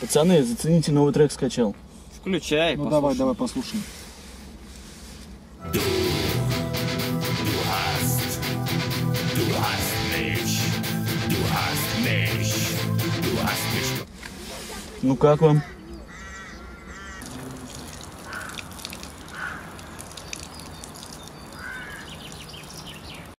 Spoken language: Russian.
Пацаны, зацените новый трек скачал. Включай, Ну послушаем. давай, давай послушаем. Ну как вам?